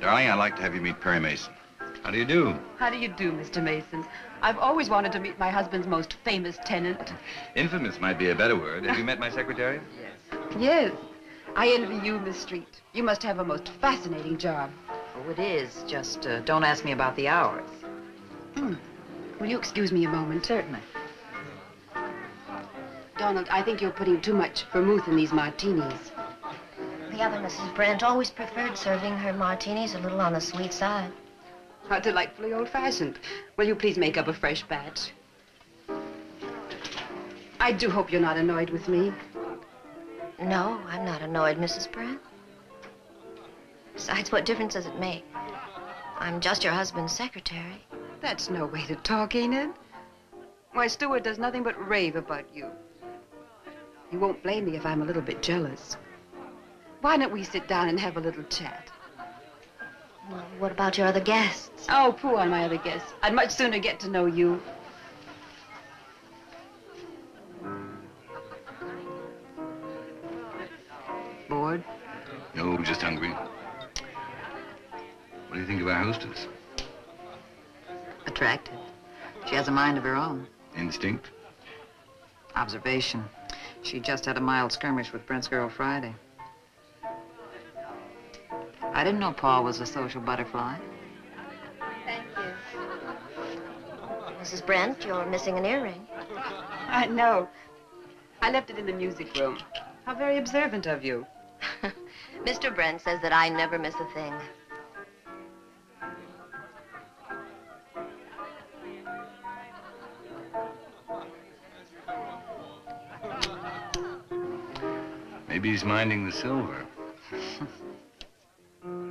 Darling, I'd like to have you meet Perry Mason. How do you do? How do you do, Mr. Mason? I've always wanted to meet my husband's most famous tenant. Infamous might be a better word. Have you met my secretary? Yes. Yes. I envy you, Miss Street. You must have a most fascinating job. Oh, it is. Just uh, don't ask me about the hours. Hmm. Will you excuse me a moment? Certainly. Donald, I think you're putting too much vermouth in these martinis. The other Mrs. Brent always preferred serving her martinis a little on the sweet side. How delightfully old-fashioned. Will you please make up a fresh batch? I do hope you're not annoyed with me. No, I'm not annoyed, Mrs. Brent. Besides, what difference does it make? I'm just your husband's secretary. That's no way to talk, ain't it? Why, Stewart does nothing but rave about you. You won't blame me if I'm a little bit jealous. Why don't we sit down and have a little chat? Well, what about your other guests? Oh, pooh on my other guests. I'd much sooner get to know you. Bored? No, just hungry. What do you think of our hostess? Attractive. She has a mind of her own. Instinct? Observation. She just had a mild skirmish with Brent's girl Friday. I didn't know Paul was a social butterfly. Thank you. Mrs. Brent, you're missing an earring. I know. I left it in the music room. How very observant of you. Mr. Brent says that I never miss a thing. Maybe he's minding the silver.